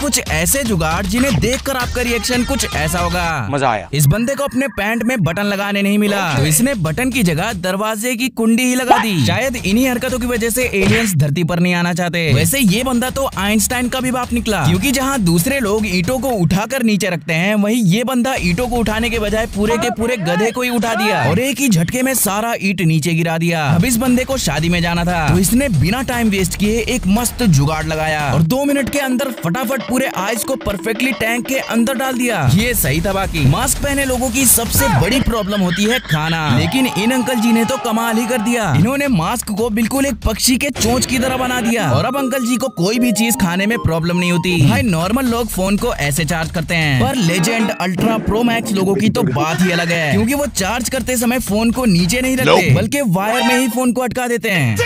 कुछ ऐसे जुगाड़ जिन्हें देखकर आपका रिएक्शन कुछ ऐसा होगा। मज़ा आया। इस बंदे को अपने पैंट में बटन लगाने नहीं मिला। तो इसने बटन की जगह दरवाजे की कुंडी ही लगा दी। शायद इन्हीं हरकतों की वजह से एलियंस धरती पर नहीं आना चाहते। वैसे ये बंदा तो आइंस्टाइन का भी बाप निकला। क्योंकि जहाँ दूसरे लोग ईटों को उठाकर नीचे रखते हैं वही ये बंदा ईटों को उठाने के बजाय पूरे के पूरे गधे को ही उठा दिया। और एक ही झटके में सारा ईट नीचे गिरा दिया। अब इस बंदे को शादी में जाना था। तो इसने बिना टाइम वेस्ट किए एक मस्त जुगाड़ लगाया। और दो मिनट के अंदर फटाफट पूरे आइस को परफेक्टली टैंक के अंदर डाल दिया। ये सही था बाकी। मास्क पहने लोगों की सबसे बड़ी प्रॉब्लम होती है खाना। लेकिन इन अंकल जी ने तो कमाल ही कर दिया। इन्होंने मास्क को बिल्कुल एक पक्षी के चोंच की तरह बना दिया। और अब अंकल जी को कोई भी चीज़ खाने में प्रॉब्लम नहीं होती। भाई नॉर्मल लोग फ़ोन को ऐसे चार्ज करते हैं। पर लेजेंड अल्ट्रा प्रो मैक्स लोगों की तो बात ही अलग है। क्योंकि वो चार्ज करते समय फ़ोन को नीचे नहीं रखते बल्कि वायर में ही फ़ोन को अटका देते हैं।